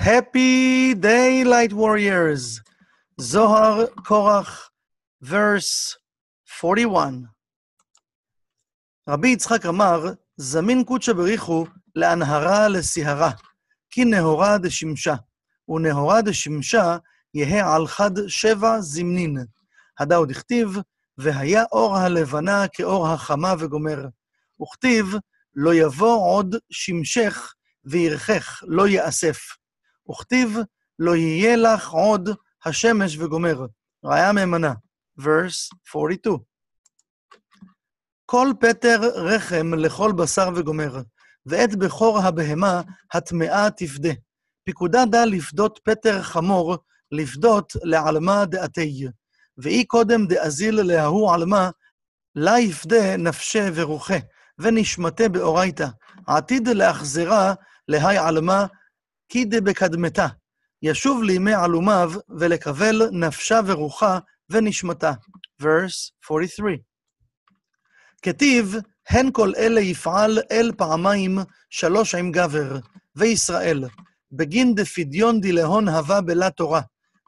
Happy day, light warriors. Zohar Korach, verse 41. רבי יצחק אמר, זמין קודשא בריחו להנהרה לסיהרה, כי נהורה דשמשה, ונהורה דשמשה יהא על חד שבע זמנין. הדאו דכתיב, והיה אור הלבנה כאור החמה וגומר. וכתיב, לא יבוא עוד שמשך וירכך, לא יאסף. וכתיב, לא יהיה לך עוד השמש וגומר. ראיה מהימנה, verse 42. כל פטר רחם לכל בשר וגומר, ואת בכור הבהמה הטמאה תפדה. פקודה דא לפדות פטר חמור, לפדות לעלמא דעתי. ואי קודם דאזיל להוא עלמא, לה יפדה נפשה ורוחה, ונשמתה באורייתא. עתיד להחזרה להי עלמא, כי דבקדמתה. ישוב לימי עלומיו, ולקבל נפשה ורוחה ונשמתה. verse 43. כתיב, הן כל אלה יפעל אל פעמיים שלוש עם גבר, וישראל, בגין דפדיון דלהון הווה בלה תורה,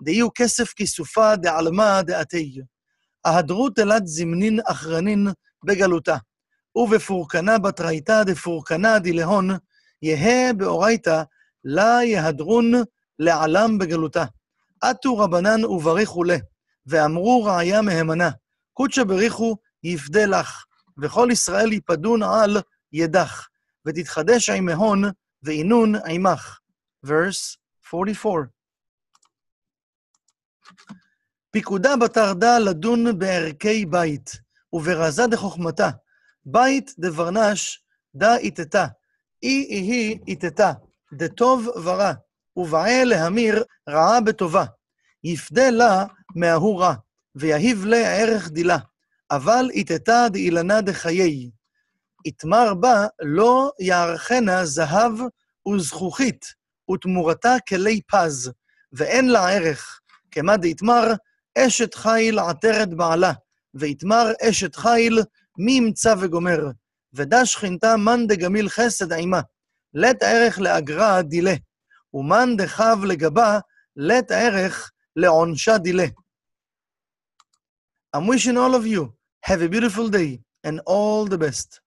דאיהו כסף כיסופה דעלמא דעתי. ההדרו תלת זמנין אחרנין בגלותה, ובפורקנה בתרייתא דפורקנה דלהון, יהא באורייתא לה יהדרון לעלם בגלותה. עטו רבנן ובריחו לה, ואמרו ראיה מהימנה, קודשא בריחו יפדה לך, וכל ישראל יפדון על ידך, ותתחדש עמהון ועינון עמך. verse 44. פיקודה בתרדה לדון בערכי בית, וברזה דחוכמתה. בית דברנש דה איתתה, אי יהי איתתה, דטוב ורע, ובעה להמיר רעה בטובה. יפדה לה מההוא רע, ויהיב לה ערך דילה. אבל איתתה דאילנה דחיי. יתמר בה לא יערכנה זהב וזכוכית, ותמורתה כלי פז, ואין לה ערך, כמה דאיתמר אשת חיל עטרת בעלה, ויתמר אשת חיל מי ימצא וגומר, ודה שכינתה מאן דגמיל חסד עימה, לית ערך לאגרה דילה, ומאן דחב לגבה, לית ערך לעונשה דילה. I'm wishing all of you have a beautiful day and all the best.